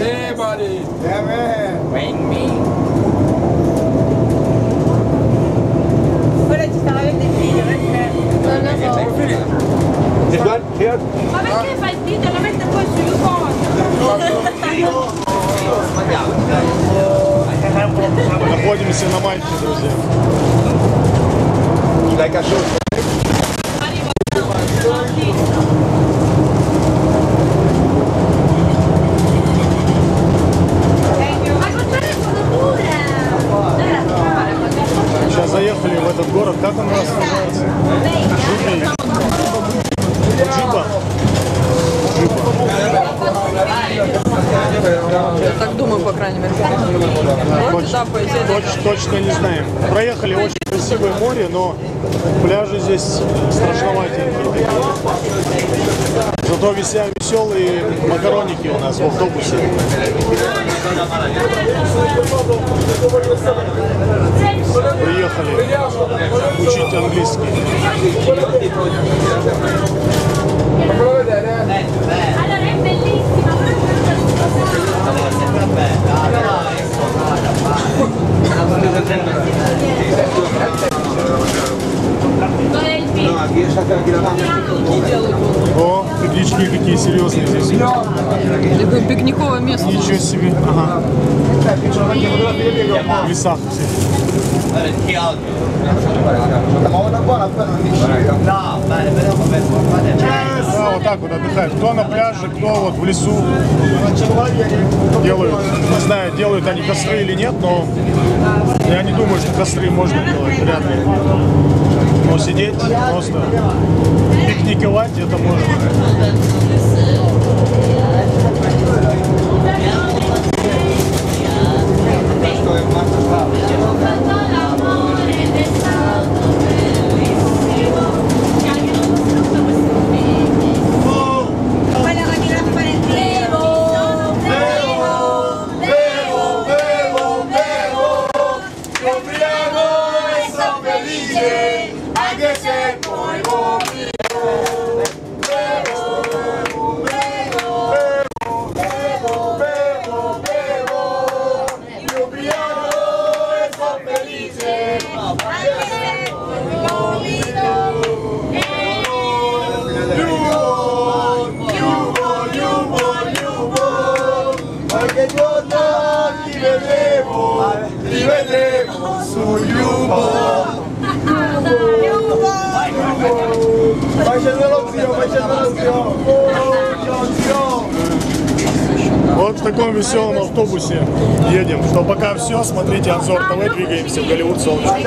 Hey, buddy. Yeah, man. Bring me. Ora ci stava avendo il video, perché non lo so. This one? Here? Ma perché fai il video e lo mette poi su YouTube? Находимся на Мальте, друзья. Like a Нас называется? Жуки. Джипа. Я так думаю, по крайней мере. Вот Точ- точно не знаем. Проехали очень красивое море, но пляжи здесь страшноватенькие. Зато вися веселые макароники у нас в автобусе. Приехали учить английский. О, пикнички какие серьезные здесь. такое пикниковое место. Ничего себе. Ага. В лесах все. Да, вот так вот отдыхают. Кто на пляже, кто вот в лесу. Делают, не знаю, делают они костры или нет, но я не думаю, что костры можно делать, вряд ли. Но сидеть просто пикниковать это можно. I guess boy, boy. Вот в таком веселом автобусе едем. Что пока все, смотрите обзор ТВ, двигаемся в Голливуд Солнечный.